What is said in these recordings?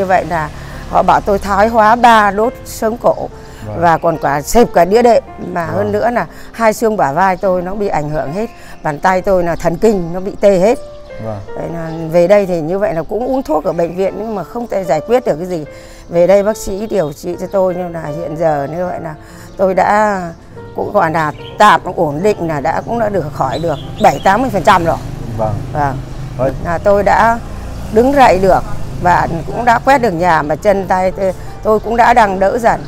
Như vậy là họ bảo tôi thoái hóa ba đốt sống cổ Vâng. và còn cả xẹp cả đĩa đệm mà hơn Vâng. nữa là hai xương bả vai tôi nó bị ảnh hưởng hết bàn tay tôi là thần kinh nó bị tê hết Vâng. Vậy là về đây thì như vậy là cũng uống thuốc ở bệnh viện nhưng mà không thể giải quyết được cái gì về đây bác sĩ điều trị cho tôi nhưng là hiện giờ như vậy là tôi đã cũng gọi là tạm ổn định là đã cũng đã được khỏi được 7 80 phần trăm rồi Vâng. vâng là tôi đã đứng dậy được và cũng đã quét được nhà mà chân tay tôi- tôi cũng đã đang đỡ dần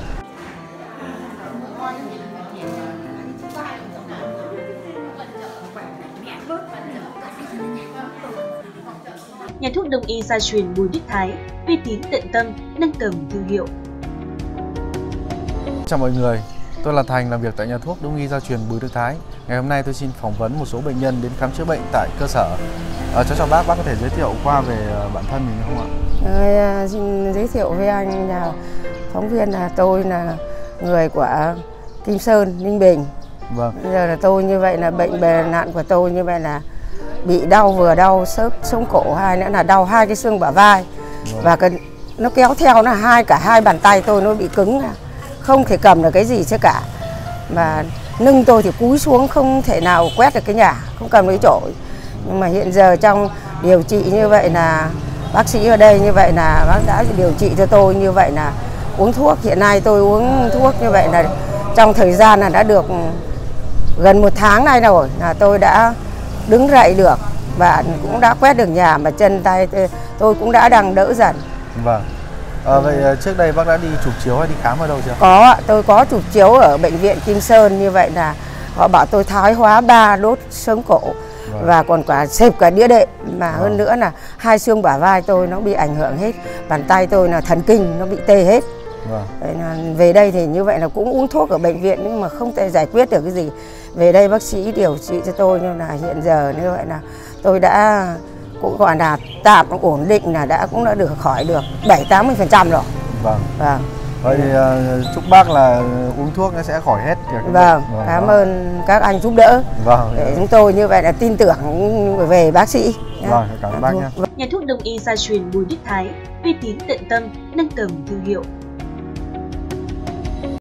Nhà thuốc đông y gia truyền Bùi Đức Thái, uy tín tận tâm, nâng tầm thương hiệu. chào mọi người, tôi là Thành làm việc tại nhà thuốc Đông y gia truyền Bùi Đức Thái. Ngày hôm nay tôi xin phỏng vấn một số bệnh nhân đến khám chữa bệnh tại cơ sở. À, cháu chào bác, bác có thể giới thiệu qua về ờ, bản thân mình không ạ? À, xin giới thiệu với anh là phóng viên là tôi là người của Kim Sơn, Ninh Bình. Vâng, Bây giờ là tôi như vậy là bệnh bề nạn của tôi như vậy là bị đau vừa đau xớp sống cổ hai nữa là đau hai cái xương bả vai và cái, nó kéo theo là hai cả hai bàn tay tôi nó bị cứng không thể cầm được cái gì chứ cả và nâng tôi thì cúi xuống, không thể nào quét được cái nhà, không cầm được chỗ chổi. Nhưng mà hiện giờ trong điều trị như vậy là, bác sĩ ở đây như vậy là, bác đã điều trị cho tôi như vậy là uống thuốc. Hiện nay tôi uống thuốc như vậy là trong thời gian là đã được gần một tháng nay rồi là tôi đã đứng dậy được và cũng đã quét được nhà mà chân tay tôi- tôi cũng đã đang đỡ dần. Vâng. À, vậy ờ, trước đây bác đã đi chụp chiếu hay đi khám ở đâu chưa? có ạ, tôi có chụp chiếu ở bệnh viện Kim Sơn như vậy là họ bảo tôi thoái hóa ba đốt xương cổ Vâng. và còn cả xẹp cả đĩa đệm mà hơn Vâng. nữa là hai xương bả vai tôi nó bị ảnh hưởng hết bàn tay tôi là thần kinh nó bị tê hết Vâng, Vậy là về đây thì như vậy là cũng uống thuốc ở bệnh viện nhưng mà không thể giải quyết được cái gì. Về đây bác sĩ điều trị cho tôi nhưng là hiện giờ như vậy là tôi đã cũng gọi là tạm ổn định là đã cũng đã được khỏi được 7 80 phần trăm rồi. vâng. Vâng. Vậy thì, ờ, chúc bác là uống thuốc nó sẽ khỏi hết. Vâng, bệnh. cảm đó. ơn các anh giúp đỡ Vâng, để chúng tôi như vậy là tin tưởng về bác sĩ. Vâng, cảm ơn bác nhé. Nhà thuốc đông y gia truyền Bùi Đức Thái, uy tín tận tâm, nâng tầm thương hiệu.